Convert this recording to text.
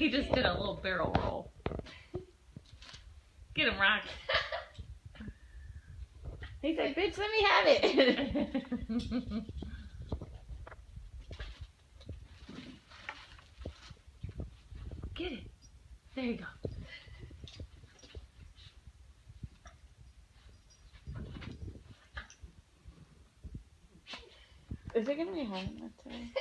He just did a little barrel roll. Get him, Rock. He said, bitch, let me have it. Get it. There you go. Is it gonna be hot enough today?